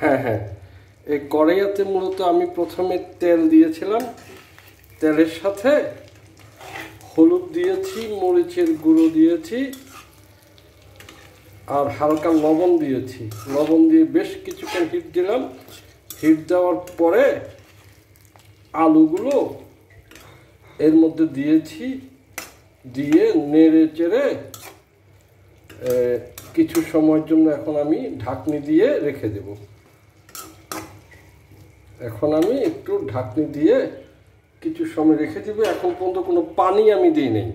হ্যাঁ হ্যাঁ। এই কড়াইয়াতে মূলত আমি প্রথমে তেল দিয়েছিলাম। তেলের সাথে হলুদ দিয়েছি, মরিচের গুঁড়ো দিয়েছি, আর হালকা লবণ দিয়েছি। লবণ দিয়ে বেশ কিছুক্ষণ হিট দিলাম। হিট দেওয়ার পরে আলুগুলো এর মধ্যে দিয়েছি, দিয়ে নেড়ে চেড়ে কিছু সময়ের জন্য এখন আমি ঢাকনি দিয়ে রেখে দেব। এখন আমি একটু ঢাকনি দিয়ে কিছু সময় রেখে দিব। এখন পর্যন্ত কোনো পানি আমি দিই নেই।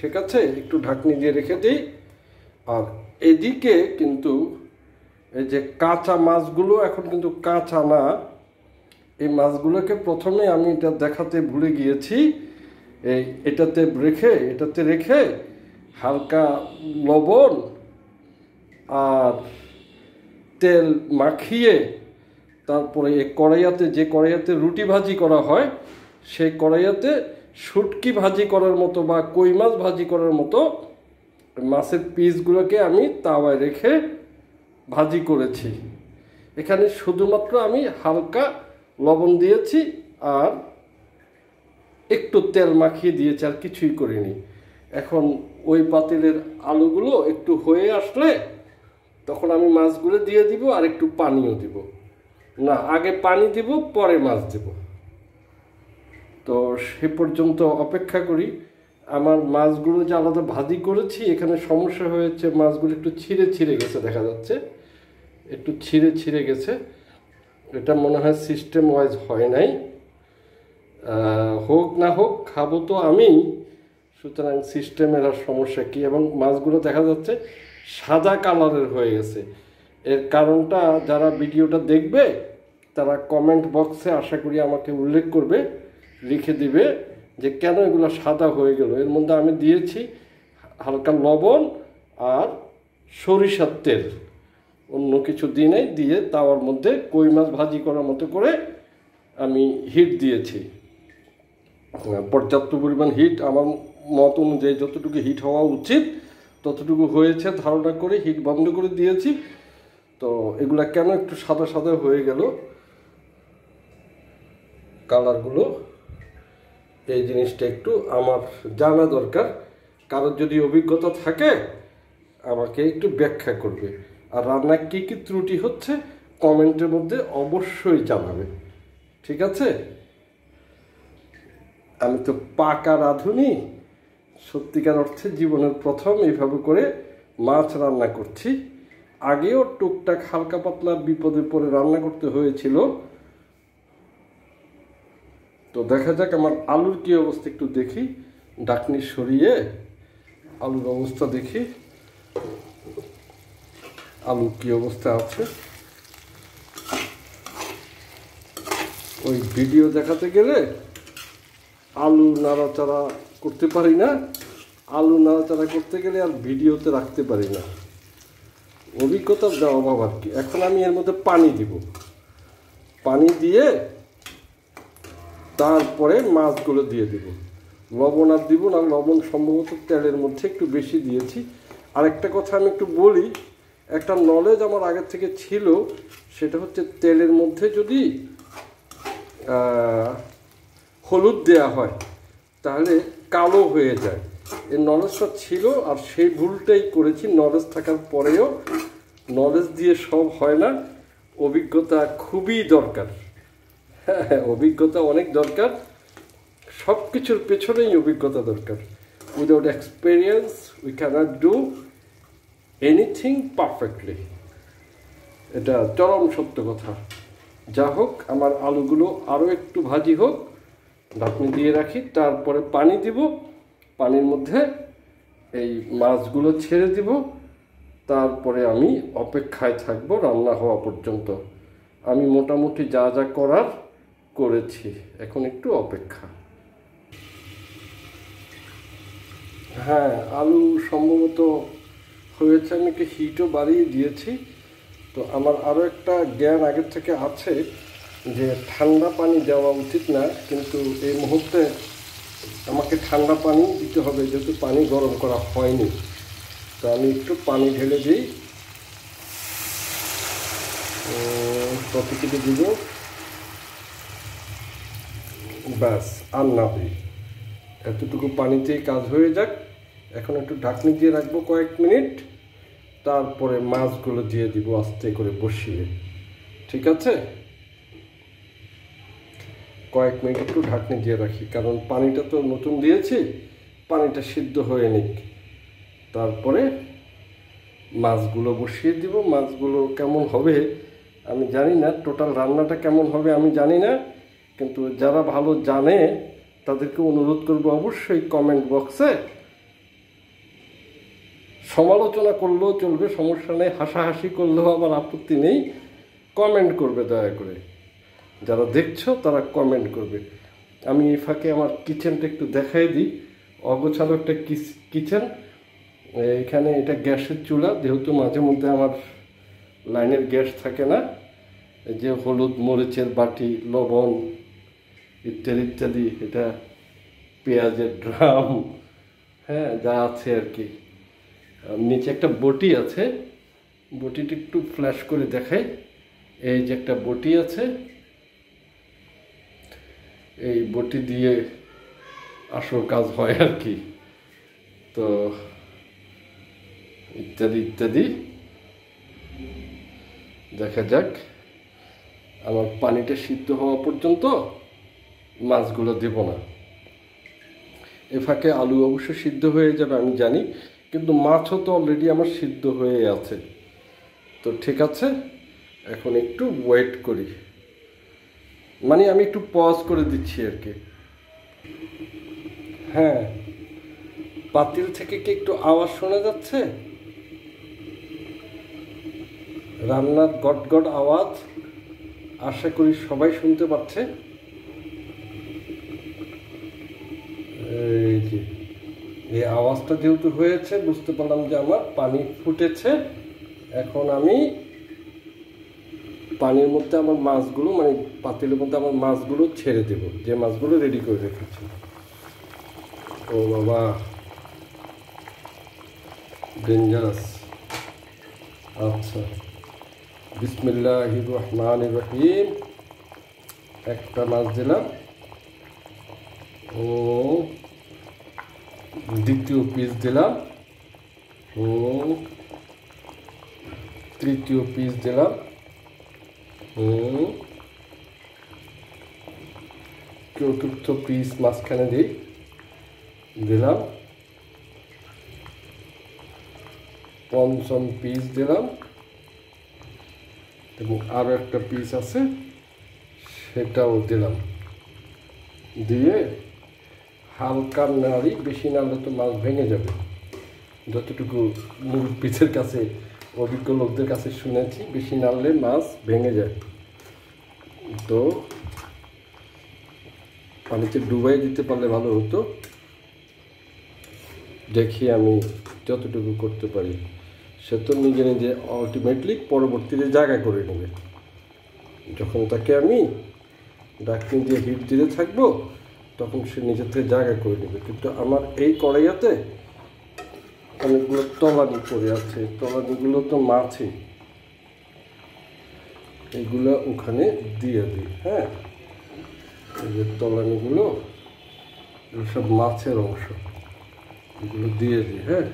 ঠিক আছে? একটু ঢাকনি দিয়ে রেখে দিই। আর এদিকে কিন্তু এই যে কাঁচা মাছগুলো, এখন কিন্তু কাঁচা না। এই মাছগুলোকে প্রথমে আমি এটা দেখাতে ভুলে গিয়েছি। এই এটাতে রেখে এটাতে রেখে হালকা লবণ আর তেল মাখিয়ে তারপরে এই কড়াইয়াতে যে কড়াইয়াতে রুটি ভাজি করা হয়, সেই কড়াইয়াতে শুটকি ভাজি করার মতো বা কই মাছ ভাজি করার মতো মাছের পিসগুলোকে আমি তাওয়ায় রেখে ভাজি করেছি। এখানে শুধুমাত্র আমি হালকা লবণ দিয়েছি আর একটু তেল মাখিয়ে দিয়েছি, আর কিছুই করিনি। এখন ওই পাতিলের আলুগুলো একটু হয়ে আসলে তখন আমি মাছগুলো দিয়ে দিব আর একটু পানিও দিব। না, আগে পানি দিব, পরে মাছ দেব। তো সে পর্যন্ত অপেক্ষা করি। আমার মাছগুলো যে আলাদা ভাজি করেছি, এখানে সমস্যা হয়েছে, মাছগুলো একটু ছিঁড়ে ছিঁড়ে গেছে, দেখা যাচ্ছে। একটু ছিঁড়ে ছিঁড়ে গেছে। এটা মনে হয় সিস্টেম ওয়াইজ হয় নাই। হোক না হোক, খাব তো আমি। সুতরাং সিস্টেমের আর সমস্যা কী? এবং মাছগুলো দেখা যাচ্ছে সাদা কালারের হয়ে গেছে। এর কারণটা যারা ভিডিওটা দেখবে, তারা কমেন্ট বক্সে আশা করি আমাকে উল্লেখ করবে, লিখে দিবে যে কেন এগুলো সাদা হয়ে গেল। এর মধ্যে আমি দিয়েছি হালকা লবণ আর সরিষার তেল। অন্য কিছু দিই নাই, দিয়ে তাওয়ার মধ্যে কই মাছ ভাজি করার মতো করে আমি হিট দিয়েছি। পর্যাপ্ত পরিমাণ হিট আমার মত অনুযায়ী যতটুকু হিট হওয়া উচিত, ততটুকু হয়েছে ধারণা করে হিট বন্ধ করে দিয়েছি। তো এগুলা কেন একটু সাদা সাদা হয়ে গেল? কালারগুলো এই জিনিসটা একটু আমার জানা দরকার। কারোর যদি অভিজ্ঞতা থাকে, আমাকে একটু ব্যাখ্যা করবে। আর রান্নায় কী কী ত্রুটি হচ্ছে, কমেন্টের মধ্যে অবশ্যই জানাবে। ঠিক আছে? আমি তো পাকা রাঁধুনি। সত্যিকার অর্থে জীবনের প্রথম এইভাবে করে মাছ রান্না করছি। আগেও টুকটাক হালকা পাতলা বিপদে পড়ে রান্না করতে হয়েছিল। তো দেখা যাক আমার আলুর কি অবস্থা একটু দেখি। ডাকনি সরিয়ে আলুর অবস্থা দেখি। আলু কি অবস্থা আছে? ওই ভিডিও দেখাতে গেলে আলু নাড়াচাড়া করতে পারি না। আলু নাড়াচাড়া করতে গেলে আর ভিডিওতে রাখতে পারি না। অভিজ্ঞতার যা অভাব আর কি? এখন আমি এর মধ্যে পানি দিব। পানি দিয়ে তারপরে মাছগুলো দিয়ে দিব। লবণ আর দিব না, লবণ সম্ভবত তেলের মধ্যে একটু বেশি দিয়েছি। আর একটা কথা আমি একটু বলি, একটা নলেজ আমার আগের থেকে ছিল, সেটা হচ্ছে তেলের মধ্যে যদি হলুদ দেয়া হয়, তাহলে কালো হয়ে যায়। এই নলেজটা ছিল আর সেই ভুলটাই করেছি নলেজ থাকার পরেও নলেজ দিয়ে সব হয় না। অভিজ্ঞতা খুবই দরকার। হ্যাঁ হ্যাঁ অভিজ্ঞতা অনেক দরকার। সব কিছুর পেছনেই অভিজ্ঞতা দরকার। Without experience we cannot do anything perfectly এটা চরম সত্য কথা। যা হোক, আমার আলুগুলো আরও একটু ভাজি হোক ঢাকনি দিয়ে রাখি, তারপরে পানি দিব। পানির মধ্যে এই মাছগুলো ছেড়ে দিব। তারপরে আমি অপেক্ষায় থাকব রান্না হওয়া পর্যন্ত। আমি মোটামুটি যা যা করার করেছি, এখন একটু অপেক্ষা। হ্যাঁ আলু সম্ভবত হয়েছে, আমি একটু হিটও বাড়িয়ে দিয়েছি। তো আমার আরও একটা জ্ঞান আগের থেকে আছে যে ঠান্ডা পানি দেওয়া উচিত না, কিন্তু এই মুহূর্তে আমাকে ঠান্ডা পানি দিতে হবে, যেহেতু পানি গরম করা হয়নি। তো আমি একটু পানি ঢেলে দিই। কত থেকে দিব। ব্যাস, আর না দিই। এতটুকু পানিতেই কাজ হয়ে যাক। এখন একটু ঢাকনি দিয়ে রাখব কয়েক মিনিট। তারপরে মাছগুলো দিয়ে দিব আস্তে করে বসিয়ে। ঠিক আছে? কয়েক মিনিট একটু ঢাকনি দিয়ে রাখি, কারণ পানিটা তো নতুন দিয়েছি, পানিটা সিদ্ধ হয়ে নিক। তারপরে মাছগুলো বসিয়ে দিব, মাছগুলো কেমন হবে আমি জানি না, টোটাল রান্নাটা কেমন হবে আমি জানি না, কিন্তু যারা ভালো জানে তাদেরকে অনুরোধ করব অবশ্যই কমেন্ট বক্সে সমালোচনা করলেও চলবে, সমস্যা নেই, হাসাহাসি করলেও আমার আপত্তি নেই কমেন্ট করবে দয়া করে। যারা দেখছ, তারা কমেন্ট করবে। আমি এই ফাঁকে আমার কিচেনটা একটু দেখাই দিই। অগোছালো একটা কিচেন এখানে এটা গ্যাসের চুলা, যেহেতু মাঝে মধ্যে আমার লাইনের গ্যাস থাকে না যে হলুদ, মরিচের বাটি, লবণ ইত্যাদি ইত্যাদি, এটা পেঁয়াজের ড্রাম হ্যাঁ যা আছে আর কি। নিচে একটা বটি আছে, বটিটা একটু ফ্ল্যাশ করে দেখাই। এই যে একটা বটি আছে এই বটি দিয়ে আসল কাজ হয় আর কি। তো ইত্যাদি ইত্যাদি। দেখা যাক। আমার পানিটা সিদ্ধ হওয়া পর্যন্ত মাছগুলো দেব না। এ ফাঁকে আলু অবশ্য সিদ্ধ হয়ে যাবে, আমি জানি, কিন্তু মাছও তো অলরেডি আমার সিদ্ধ হয়ে আছে। তো ঠিক আছে, এখন একটু ওয়েট করি। মানে আমি একটু পজ করে দিচ্ছি আর কি। হ্যাঁ। পাতিল থেকে কি একটু আওয়াজ শোনা যাচ্ছে? রান্নার গট গট আওয়াজ। আশা করি সবাই শুনতে পাচ্ছে। এই যে, এই আওয়াজটা যেহেতু হয়েছে, বুঝতে পারলাম যে আমার পানি ফুটেছে। এখন আমি পানির মধ্যে আমার মাছগুলো মানে পাতিলের মধ্যে আমার মাছগুলো ছেড়ে দেব, যে মাছগুলো রেডি করে রেখেছি। ও বাবা ডেঞ্জারাস আচ্ছা বিসমিল্লাহ রহমান রহিম। একটা মাছ দিলাম। ও, দ্বিতীয় পিস দিলাম। ও, তৃতীয় পিস দিলাম। চতুর্থ পিস মাঝখানে দিই দিলাম। পঞ্চম পিস দিলাম। এবং আরও একটা পিস আছে, সেটাও দিলাম। দিয়ে হালকা নাড়ি, বেশি নাড়লে তো মাছ ভেঙে যাবে। যতটুকু মুরব্বীদের কাছে অভিজ্ঞ লোকদের কাছে শুনেছি, বেশি নাড়লে মাছ ভেঙে যায়। তো পানিতে ডুবাই দিতে পারলে ভালো হতো। দেখি আমি যতটুকু করতে পারি। সে তো নিজে নিজে আলটিমেটলি পরবর্তীতে জায়গা করে নেবে। যখন তাকে আমি ডাকনি দিয়ে হিট দিতে থাকব, তখন সে নিজের থেকে জায়গা করে নেবে। কিন্তু আমার এই কড়াইয়াতে অনেকগুলো তলানি পড়ে আছে তলানিগুলো তো মাছই এগুলো ওখানে দিয়ে দিই হ্যাঁ? এই যে তলানিগুলো সব মাছের অংশ। এগুলো দিয়ে দিই হ্যাঁ?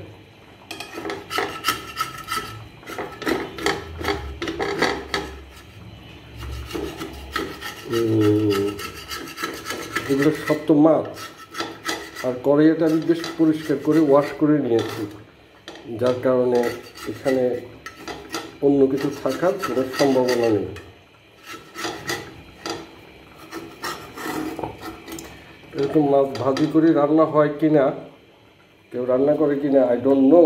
এগুলো সব তো মাছ। আর কড়াইয়াটা আমি বেশ পরিষ্কার করে ওয়াশ করে নিয়েছি। যার কারণে এখানে অন্য কিছু থাকার কোনো সম্ভাবনা নেই। এরকম মাছ ভাজি করে রান্না হয় কি না কেউ রান্না করে কি না আই ডোন্ট নো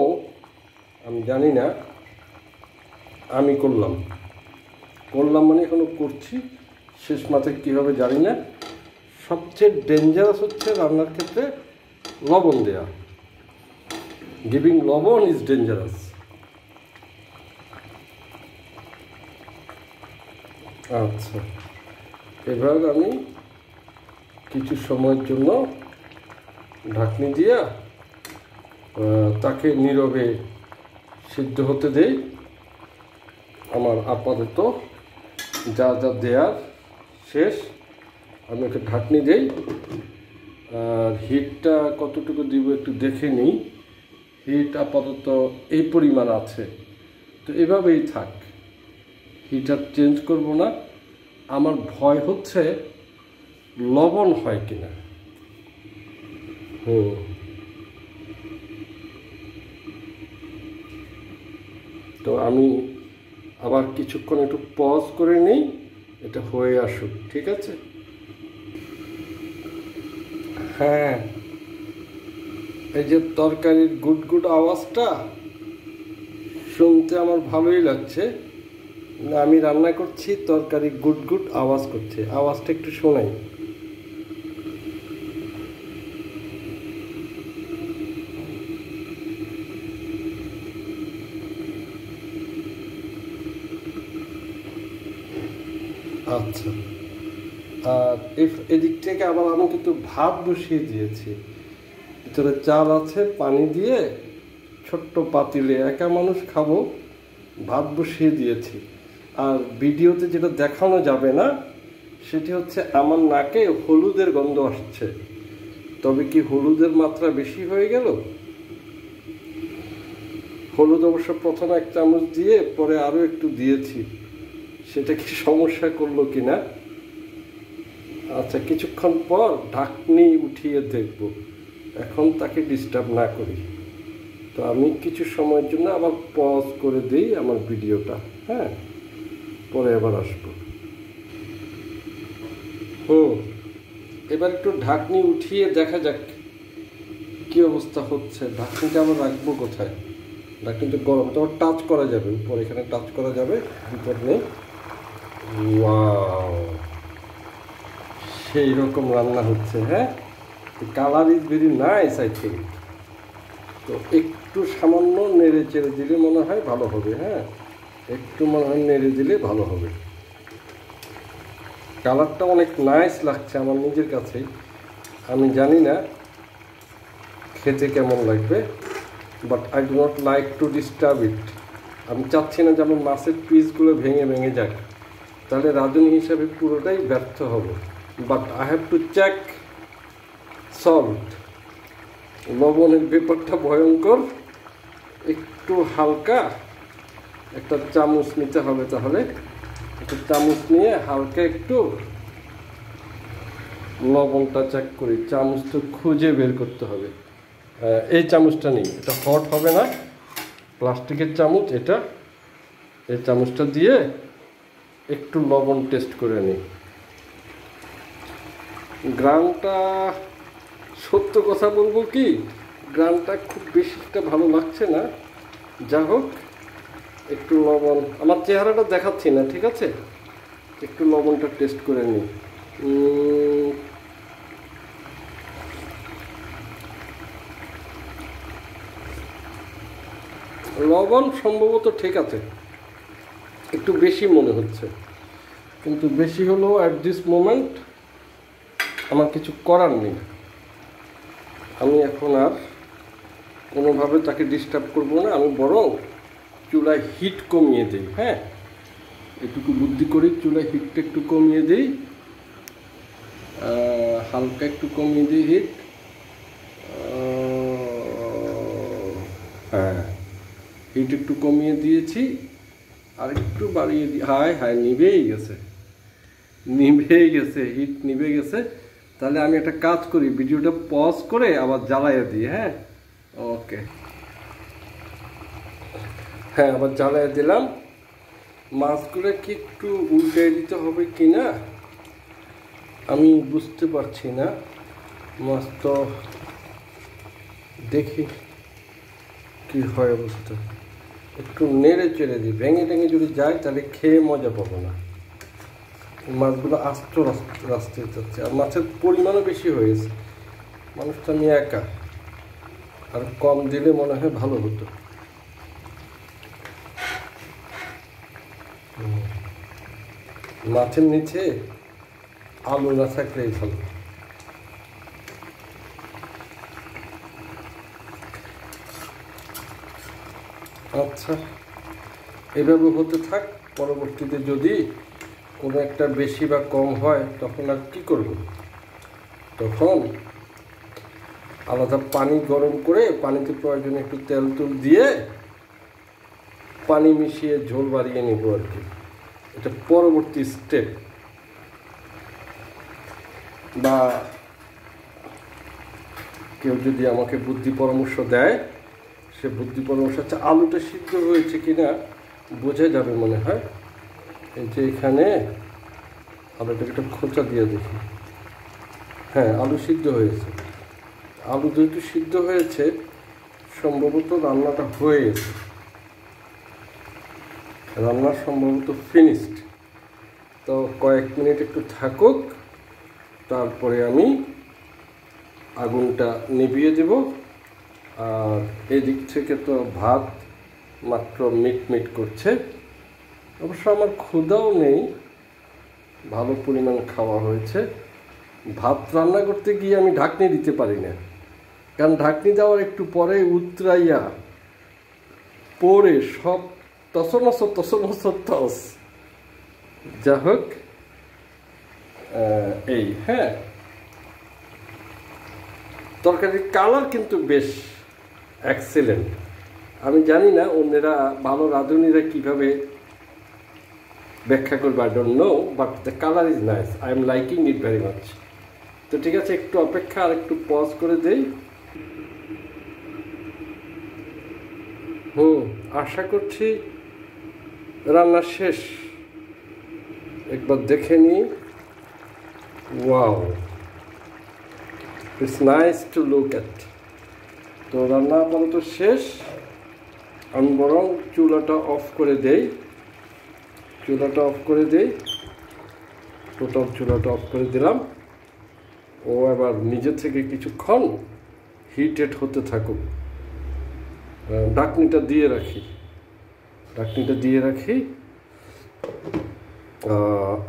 আমি জানি না। আমি করলাম। করলাম মানে এখনও করছি, শেষ মাথায় কী হবে জানি না। সবচেয়ে ডেঞ্জারাস হচ্ছে রান্নার ক্ষেত্রে লবণ দেয়া। গিভিং লবণ ইজ ডেঞ্জারাস আচ্ছা এবার আমি কিছু সময়ের জন্য ঢাকনি দিয়া তাকে নীরবে সিদ্ধ হতে দেই। আমার আপাতত যা যা দেয়ার শেষ, আমি ওকে ঢাকনি দেই। আর হিটটা কতটুকু দিব একটু দেখে নিই। হিট আপাতত এই পরিমাণ আছে। তো এভাবেই থাক। হিটার চেঞ্জ করব না। আমার ভয় হচ্ছে লবণ হয় কিনা। হুম। তো আমি আবার কিছুক্ষণ একটু পজ করে নিই। এটা হয়ে আসুক, ঠিক আছে? হ্যাঁ। এই যে তরকারির গুড গুড আওয়াজটা, শুনতে আমার ভালোই লাগছে। আমি রান্না করছি তরকারি গুড গুড আওয়াজ করছে। আওয়াজটা একটু শোনাই। আচ্ছা। এদিক থেকে আবার আমি কিন্তু ভাত বসিয়ে দিয়েছি। ভিতরে চাল আছে, পানি দিয়ে ছোট্ট পাতিলে একা মানুষ খাব ভাত বসিয়ে দিয়েছি। আর ভিডিওতে যেটা দেখানো যাবে না, সেটি হচ্ছে আমার নাকে হলুদের গন্ধ আসছে। তবে কি হলুদের মাত্রা বেশি হয়ে গেল? হলুদ অবশ্য প্রথমে এক চামচ দিয়ে পরে আরও একটু দিয়েছি। সেটা কি সমস্যা করল কিনা? আচ্ছা কিছুক্ষণ পর ঢাকনি উঠিয়ে দেখব। এখন তাকে ডিস্টার্ব না করি। তো আমি কিছু সময়ের জন্য আবার পজ করে দিই আমার ভিডিওটা হ্যাঁ? পরে আবার আসব। হুম এবার একটু ঢাকনি উঠিয়ে দেখা যাক কি অবস্থা হচ্ছে। ঢাকনিটা আবার রাখব কোথায়? ঢাকনি তো গরম তো টাচ করা যাবে। উপর এখানে টাচ করা যাবে, ভিতর নেই। ওয়াও সেই রকম রান্না হচ্ছে হ্যাঁ? Colour is very nice I think তো একটু সামান্য নেড়ে চেড়ে দিলে মনে হয় ভালো হবে হ্যাঁ? একটু মনে হয় নেড়ে দিলে ভালো হবে। কালারটা অনেক নাইস লাগছে আমার নিজের কাছেই আমি জানি না খেতে কেমন লাগবে but I do not like to disturb it আমি চাচ্ছি না যে আমার মাছের পিসগুলো ভেঙে ভেঙে যাক। তাহলে রাঁধুনি হিসাবে পুরোটাই ব্যর্থ হবে। But I have to check salt লবণের ব্যাপারটা ভয়ঙ্কর। একটু হালকা একটা চামচ নিতে হবে তাহলে। একটা চামচ নিয়ে হালকা একটু লবণটা চেক করি। চামচ তো খুঁজে বের করতে হবে। এই চামচটা নেই। এটা হট হবে না। প্লাস্টিকের চামচ এটা। এই চামচটা দিয়ে একটু লবণ টেস্ট করে নিই। গ্রামটা সত্য কথা বলব কি? গ্রামটা খুব বেশি একটা ভালো লাগছে না। যা হোক, একটু লবণ, আমার চেহারাটা দেখাচ্ছি না, ঠিক আছে? একটু লবণটা টেস্ট করে নিই। লবণ সম্ভবত ঠিক আছে, একটু বেশি মনে হচ্ছে। কিন্তু বেশি হলেও অ্যাট দিস মোমেন্ট আমার কিছু করার নেই। আমি এখন আর কোনোভাবে তাকে ডিস্টার্ব করব না, আমি বরং চুলায় হিট কমিয়ে দিই হ্যাঁ? এটুকু বুদ্ধি করি, চুলায় হিটটা একটু কমিয়ে দিই হালকা একটু কমিয়ে দিই হিট হ্যাঁ হিট একটু কমিয়ে দিয়েছি, আর একটু বাড়িয়ে দিই হায় হায়, নিভেই গেছে। নিভেই গেছে হিট নিভে গেছে। তাহলে আমি একটা কাজ করি, ভিডিওটা পজ করে আবার জ্বালাইয়ে দিই হ্যাঁ? ওকে হ্যাঁ আবার জ্বালাইয়ে দিলাম। মাছগুলো কি একটু উল্টে দিতে হবে কি না আমি বুঝতে পারছি না। মাছ তো দেখি কি হয় অবস্থা একটু নেড়ে চেড়ে দিই। ভেঙে টেঙে যদি যায়, তাহলে খেয়ে মজা পাবো না। মাছগুলো আস্ত রাস্তে যাচ্ছে। আর মাছের পরিমাণও বেশি হয়েছে মানুষটা আমি একা। আর কম দিলে মনে হয় ভালো হতো। মাছের নিচে আলু না থাকলেই ভালো। আচ্ছা এভাবে হতে থাক। পরবর্তীতে যদি কোনো একটা বেশি বা কম হয়, তখন আর কি করব? তখন আলাদা পানি গরম করে পানিতে প্রয়োজনে একটু তেল তুল দিয়ে পানি মিশিয়ে ঝোল বাড়িয়ে নিব আর কি। এটা পরবর্তী স্টেপ বা কেউ যদি আমাকে বুদ্ধি পরামর্শ দেয়, সে বুদ্ধি পরামর্শ আচ্ছা আলুটা সিদ্ধ হয়েছে কিনা বোঝা যাবে মনে হয়। এই যে এখানে আলুটাকে একটা খোঁচা দিয়ে দেখি। হ্যাঁ আলু সিদ্ধ হয়েছে। আলু যেহেতু সিদ্ধ হয়েছে, সম্ভবত রান্নাটা হয়ে গেছে রান্না সম্ভবত ফিনিশড তো কয়েক মিনিট একটু থাকুক, তারপরে আমি আগুনটা নিভিয়ে দেব। আর এদিক থেকে তো ভাত মাত্র মিট মিট করছে। অবশ্য আমার ক্ষুদাও নেই। ভালো পরিমাণ খাওয়া হয়েছে। ভাত রান্না করতে গিয়ে আমি ঢাকনি দিতে পারি না। কারণ ঢাকনি দেওয়ার একটু পরে উতরাইয়া পরে সব তসমস তসমস তস। যা হোক এই হ্যাঁ। তরকারির কালার কিন্তু বেশ এক্সেলেন্ট আমি জানি না অন্যেরা, ভালো রাঁধুনিরা কীভাবে ব্যাখ্যা করবে I don't know but the colour is nice I am liking it very much তো ঠিক আছে, একটু অপেক্ষা আর একটু পজ করে দেই। হুম, আশা করছি রান্না শেষ। একবার দেখে নিই। Wow it's nice to look at তো রান্না আপাতত শেষ। আমি বরং চুলাটা অফ করে দেই। চুলাটা অফ করে দিই। টোটাল চুলাটা অফ করে দিলাম। ও এবার নিজে থেকে কিছুক্ষণ হিটেড হতে থাকুক। ডাকনিটা দিয়ে রাখি। ডাকনিটা দিয়ে রাখি।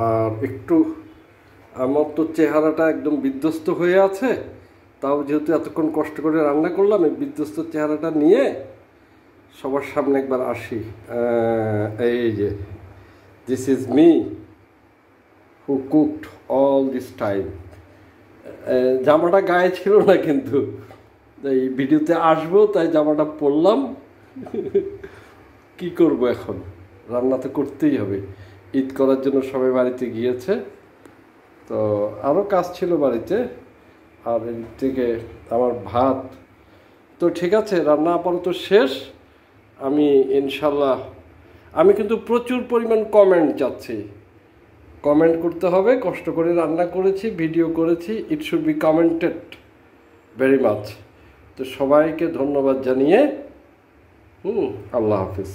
আর একটু আমার তো চেহারাটা একদম বিধ্বস্ত হয়ে আছে। তাও যেহেতু এতক্ষণ কষ্ট করে রান্না করলাম, এই বিধ্বস্ত চেহারাটা নিয়ে সবার সামনে একবার আসি। এই যে this is me who cooked all this time জামাটা গায়ে ছিল না কিন্তু। এই ভিডিওতে আসব, তাই জামাটা পরলাম। কি করব এখন? রান্না তো করতেই হবে। ঈদ করার জন্য সবাই বাড়িতে গিয়েছে। তো আরও কাজ ছিল বাড়িতে। আর এদিক থেকে আমার ভাত। তো ঠিক আছে, রান্না আপাতত শেষ। আমি ইনশাল্লাহ আমি কিন্তু প্রচুর পরিমাণ কমেন্ট যাচ্ছি কমেন্ট করতে হবে, কষ্ট করে রান্না করেছি ভিডিও করেছি it should be commented very much তো সবাইকে ধন্যবাদ জানিয়ে, হুম, আল্লাহ হাফিজ।